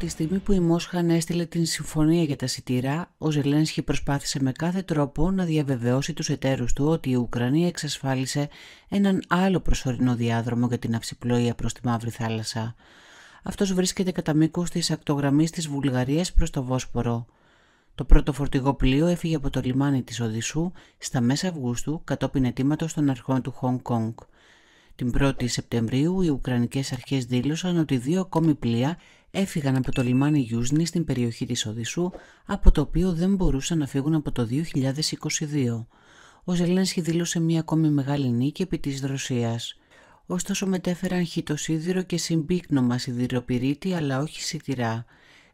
τη στιγμή που η Μόσχα έστειλε την συμφωνία για τα σιτηρά, ο Ζελένσκι προσπάθησε με κάθε τρόπο να διαβεβαιώσει τους εταίρους του ότι η Ουκρανία εξασφάλισε έναν άλλο προσωρινό διάδρομο για την αυσιπλοεία προς τη Μαύρη Θάλασσα. Αυτός βρίσκεται κατά μήκος της ακτογραμμής της Βουλγαρίας προς το Βόσπορο. Το πρώτο φορτηγό πλοίο έφυγε από το λιμάνι της Οδυσσού στα μέσα Αυγούστου κατόπιν αιτήματος των αρχών του Χονγκ Κονγκ. Την 1η Σεπτεμβρίου οι Ουκρανικές αρχές δήλωσαν ότι δύο ακόμη πλοία έφυγαν από το λιμάνι Γιούσνη στην περιοχή της Οδυσσού, από το οποίο δεν μπορούσαν να φύγουν από το 2022. Ο Ζελένσκι δήλωσε μια ακόμη μεγάλη νίκη επί της Ρωσίας. Ωστόσο μετέφεραν χιτοσίδηρο και συμπίκνωμα σιδηροπυρίτη αλλά όχι σιτηρά.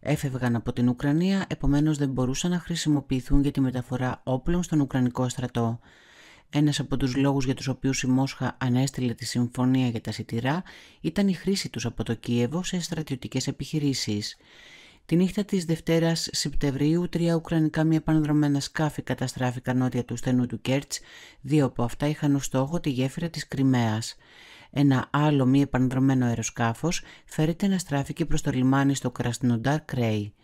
Έφευγαν από την Ουκρανία, επομένως δεν μπορούσαν να χρησιμοποιηθούν για τη μεταφορά όπλων στον Ουκρανικό στρατό. Ένας από τους λόγους για τους οποίους η Μόσχα ανέστηλε τη συμφωνία για τα σιτηρά ήταν η χρήση τους από το Κίεβο σε στρατιωτικές επιχειρήσεις. Τη νύχτα της Δευτέρας Σεπτεμβρίου, τρία ουκρανικά μη επανδρομένα σκάφη καταστράφηκαν νότια του στενού του Κέρτς, δύο από αυτά είχαν ως στόχο τη γέφυρα της Κρυμαίας. Ένα άλλο μη επανδρομένο αεροσκάφος φέρεται να στράφηκε προς το λιμάνι στο Κρασνοντάρ Κρέι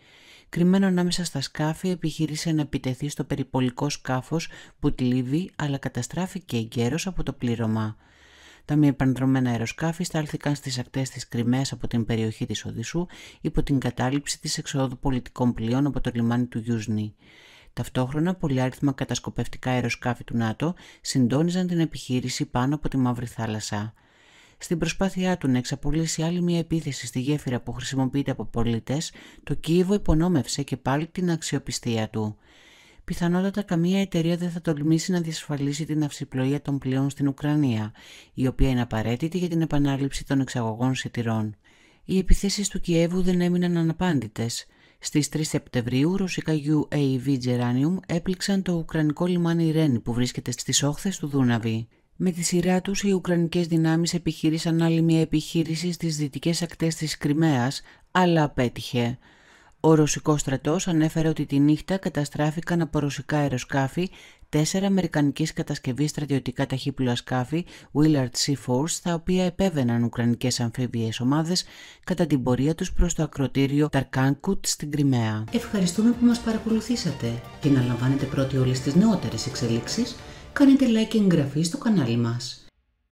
κρυμμένο ανάμεσα στα σκάφη επιχείρησε να επιτεθεί στο περιπολικό σκάφος που τλίβει αλλά καταστράφηκε εγκαίρως από το πλήρωμα. Τα μη επανδρομένα αεροσκάφη στάλθηκαν στις ακτές της Κρυμαίας από την περιοχή της Οδυσσού υπό την κατάληψη της εξόδου πολιτικών πλοίων από το λιμάνι του Γιούσνη. Ταυτόχρονα, πολυάριθμα κατασκοπευτικά αεροσκάφη του ΝΑΤΟ συντόνιζαν την επιχείρηση πάνω από τη Μαύρη Θάλασσα. Στην προσπάθειά του να εξαπολύσει άλλη μια επίθεση στη γέφυρα που χρησιμοποιείται από πολίτες, το Κίεβο υπονόμευσε και πάλι την αξιοπιστία του. Πιθανότατα καμία εταιρεία δεν θα τολμήσει να διασφαλίσει την αυσιπλοεία των πλοίων στην Ουκρανία, η οποία είναι απαραίτητη για την επανάληψη των εξαγωγών σιτηρών. Οι επιθέσεις του Κιέβου δεν έμειναν αναπάντητες. Στις 3 Σεπτεμβρίου, ρωσικά UAV Geranium έπληξαν το ουκρανικό λιμάνι Ρένι που βρίσκεται στις όχθες του Δούναβη. Με τη σειρά τους, οι Ουκρανικές δυνάμεις επιχείρησαν άλλη μια επιχείρηση στις δυτικές ακτές της Κρυμαίας, αλλά απέτυχε. Ο ρωσικός στρατός ανέφερε ότι τη νύχτα καταστράφηκαν από ρωσικά αεροσκάφη τέσσερα αμερικανικής κατασκευής στρατιωτικά ταχύπλοα σκάφη Willard Sea Force, τα οποία επέβαιναν ουκρανικές αμφίβιες ομάδες κατά την πορεία τους προς το ακροτήριο Ταρκάνκουτ στην Κρυμαία. Ευχαριστούμε που μας παρακολουθήσατε και να λαμβάνετε πρώτοι όλες τις νεότερες εξελίξεις κάνετε like και εγγραφή στο κανάλι μας.